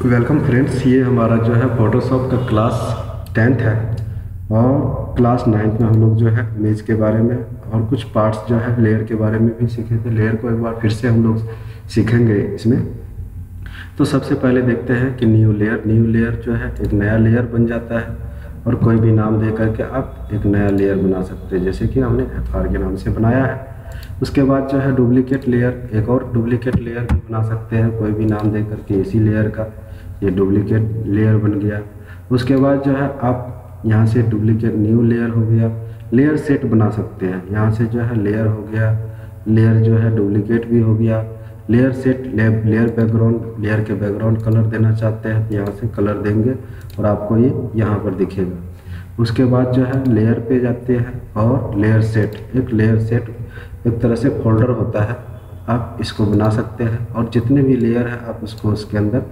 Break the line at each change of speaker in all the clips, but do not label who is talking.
Welcome friends ये हमारा जो है फोटोशॉप का क्लास टेंथ है और क्लास नाइन्थ में हम लोग जो है इमेज के बारे में और कुछ पार्ट्स जो है लेयर के बारे में भी सीखे थे। लेयर को एक बार फिर से हम लोग सीखेंगे इसमें। तो सबसे पहले देखते हैं कि न्यू लेयर न्यू लेयर जो है एक नया लेयर बन जाता है और कोई भी नाम दे करके आप एक नया लेयर बना सकते हैं, जैसे कि हमने एफ़ के नाम से बनाया है। उसके बाद जो है डुप्लीकेट लेयर एक और डुप्लीकेट लेयर भी बना सकते हैं, कोई भी नाम दे करके इसी लेयर का। ये डुप्लीकेट लेयर बन गया। उसके बाद जो है, आप यहाँ से डुप्लीकेट न्यू लेयर हो गया। लेयर सेट बना सकते हैं। यहाँ से जो है लेयर हो गया। लेयर जो है डुप्लीकेट भी हो गया। Layer set layer background layer के बैकग्राउंड कलर देना चाहते हैं, यहाँ से कलर देंगे और आपको ये यहाँ पर दिखेगा। उसके बाद जो है लेयर पे जाते हैं और लेयर सेट एक लेयर सेट एक तरह से फोल्डर होता है। आप इसको बना सकते हैं और जितने भी लेयर है, आप उसको उसके अंदर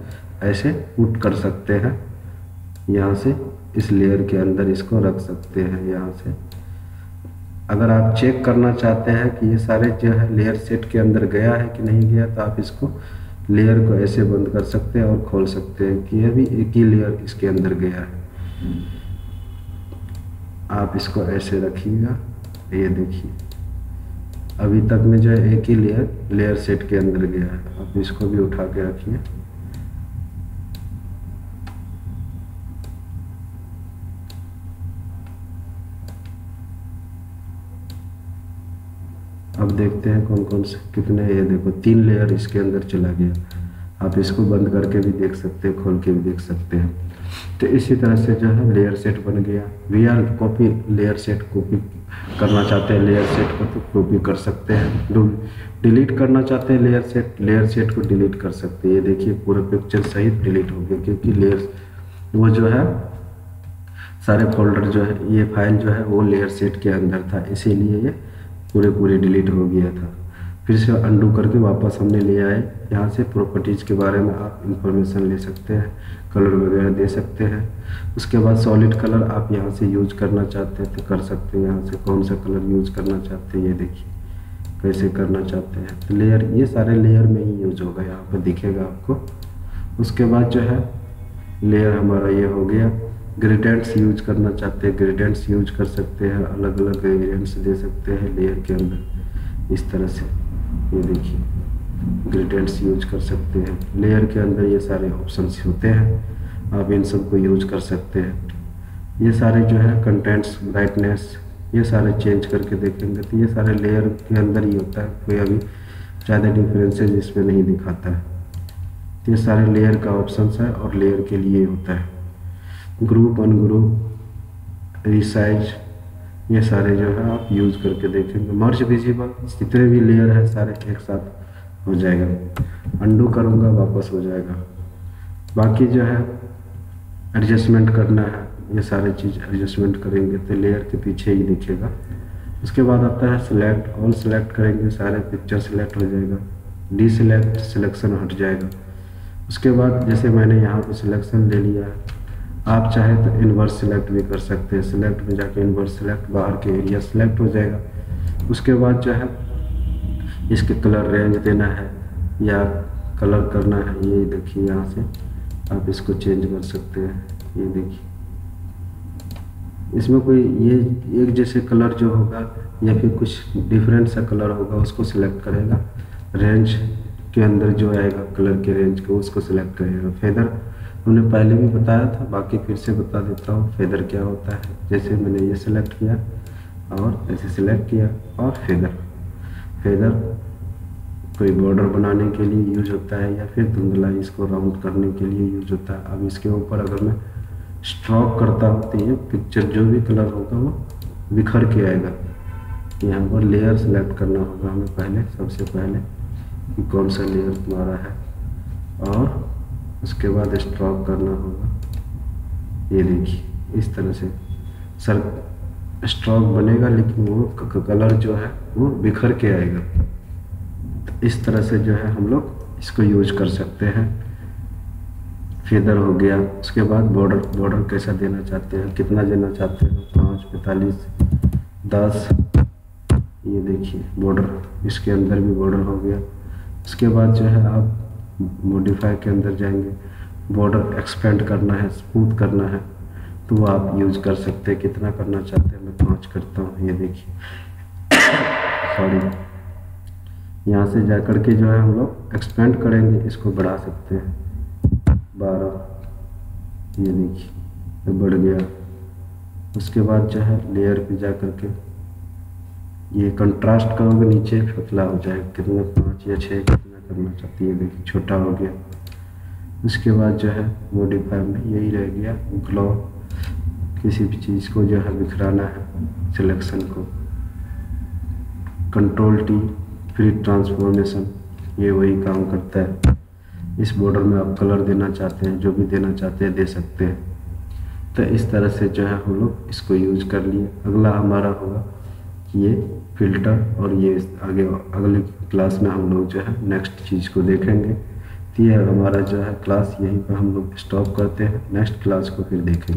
ऐसे पुट कर सकते हैं। यहाँ से इस लेयर के अंदर इसको रख सकते हैं, यहाँ से। अगर आप चेक करना चाहते हैं कि ये सारे जो है लेयर सेट के अंदर गया है कि नहीं गया तो आप इसको लेयर को ऐसे बंद कर सकते हैं और खोल सकते हैं कि यह भी एक ही लेयर इसके अंदर गया है। आप इसको ऐसे रखिएगा, ये देखिए। अभी तक में जो है एक ही लेयर लेयर सेट के अंदर गया है। आप इसको भी उठा के रखिए। अब देखते हैं कौन कौन से कितने ये देखो, तीन लेयर इसके अंदर चला गया। आप इसको बंद करके भी देख सकते हैं, खोल के भी देख सकते हैं। तो इसी तरह से जो है लेयर सेट बन गया। We are copy layer set copy करना चाहते हैं लेयर सेट को तो कॉपी कर सकते हैं। डिलीट करना चाहते हैं लेयर सेट लेयर सेट को डिलीट कर सकते हैं। ये देखिए, पूरा पिक्चर सहित डिलीट हो गया, क्योंकि लेयर वो जो है, सारे फोल्डर जो है, ये फ़ाइल जो है, वो लेयर सेट के अंदर था। इसीलिए ये पूरे पूरे डिलीट हो गया था। फिर से अंडू करके वापस हमने ले आए। यहाँ से प्रॉपर्टीज़ के बारे में आप इंफॉर्मेशन ले सकते हैं कलर वगैरह दे सकते हैं। उसके बाद सॉलिड कलर आप यहाँ से यूज़ करना चाहते हैं तो कर सकते हैं। यहाँ से कौन सा कलर यूज़ करना चाहते हैं, ये देखिए। कैसे करना चाहते हैं। तो लेयर ये सारे लेयर में ही यूज़ होगा। यहाँ पर दिखेगा आपको। उसके बाद जो है लेयर हमारा ये हो गया। ग्रेडेंट्स यूज़ करना चाहते हैं ग्रेडेंट्स यूज़ कर सकते हैं अलग अलग ग्रेडियंट्स दे सकते हैं लेयर के अंदर। इस तरह से, ये देखिए ग्रेडेंट्स यूज़ कर सकते हैं। लेयर के अंदर ये सारे ऑप्शंस होते हैं, आप इन सबको यूज़ कर सकते हैं। ये सारे जो है कंटेंट्स ब्राइटनेस ये सारे चेंज करके देखेंगे तो ये सारे लेयर के अंदर ही होता है। कोई अभी ज़्यादा डिफरेंसेज इसमें नहीं दिखाता है। तो ये सारे लेयर का ऑप्शन है और लेयर के लिए होता है। ग्रुप अनग्रुप रिसाइज ये सारे जो है आप यूज़ करके देखेंगे मर्ज विजिबल जितने भी लेयर है, सारे एक साथ हो जाएगा। अंडू करूँगा, वापस हो जाएगा। बाकी जो है एडजस्टमेंट करना है। ये सारे चीज़ एडजस्टमेंट करेंगे तो लेयर के पीछे ही दिखेगा। उसके बाद आता है सिलेक्ट ऑल सिलेक्ट करेंगे, सारे पिक्चर सिलेक्ट हो जाएगा। डी सिलेक्ट सिलेक्शन हट जाएगा। उसके बाद जैसे मैंने यहाँ पर सिलेक्शन ले लिया है आप चाहे तो इन्वर्स सिलेक्ट भी कर सकते हैं। सिलेक्ट में जाके इन्वर्स सिलेक्ट बाहर के एरिया सिलेक्ट हो जाएगा। उसके बाद जो है, इसके कलर रेंज देना है या कलर करना है। ये देखिए यहाँ से आप इसको चेंज कर सकते हैं। ये देखिए। इसमें कोई ये एक जैसे कलर जो होगा या फिर कुछ डिफरेंट सा कलर होगा, उसको सिलेक्ट करेगा। रेंज के अंदर जो आएगा कलर के रेंज को उसको सिलेक्ट करेगा। फेदर हमने पहले भी बताया था, बाकी फिर से बता देता हूँ, फेदर क्या होता है। जैसे मैंने ये सिलेक्ट किया और ऐसे सिलेक्ट किया और फेदर। फेदर कोई बॉर्डर बनाने के लिए यूज़ होता है या फिर धुंधला इसको राउंड करने के लिए यूज़ होता है। अब इसके ऊपर अगर मैं स्ट्रोक करता हूँ तो ये पिक्चर जो भी कलर होगा वो बिखर के आएगा। यहाँ पर लेयर सेलेक्ट करना होगा। हमें पहले, सबसे पहले कि कौन सा लेयर तुम्हारा है? और उसके बाद स्ट्रोक करना होगा। ये देखिए, इस तरह से। सर स्ट्रोक बनेगा, लेकिन वो कलर जो है, वो बिखर के आएगा। तो इस तरह से जो है हम लोग इसको यूज़ कर सकते हैं। फेदर हो गया। उसके बाद बॉर्डर बॉर्डर कैसा देना चाहते हैं? कितना देना चाहते हैं? पाँच, पैंतालीस, दस। ये देखिए बॉर्डर इसके अंदर भी बॉर्डर हो गया। उसके बाद जो है आप मॉडिफाई के अंदर जाएँगे। बॉर्डर एक्सपेंड करना है स्मूथ करना है तो आप यूज़ कर सकते हैं। कितना करना चाहते हैं, मैं पाँच करता हूँ। ये देखिए। सॉरी यहाँ से जा कर के जो है हम लोग एक्सपेंड करेंगे, इसको बढ़ा सकते हैं। बारह। ये देखिए बढ़ गया। उसके बाद जो है लेयर पे जा कर के ये कंट्रास्ट करोगे नीचे, पतला हो जाएगा। कितना? पाँच या छः करना चाहती है। देखिए, छोटा हो गया। उसके बाद जो है मोडिफाई में यही रह गया। ग्लो किसी भी चीज़ को जो है बिखराना है सिलेक्शन को। कंट्रोल टी फ्री ट्रांसफॉर्मेशन ये वही काम करता है। इस बॉर्डर में आप कलर देना चाहते हैं, जो भी देना चाहते हैं, दे सकते हैं। तो इस तरह से जो है हम लोग इसको यूज़ कर लिए। अगला हमारा होगा ये फ़िल्टर और ये आगे, अगले क्लास में हम लोग जो है नेक्स्ट चीज़ को देखेंगे। तो ये हमारा जो है क्लास यहीं पर हम लोग स्टॉप करते हैं। नेक्स्ट क्लास को फिर देखेंगे।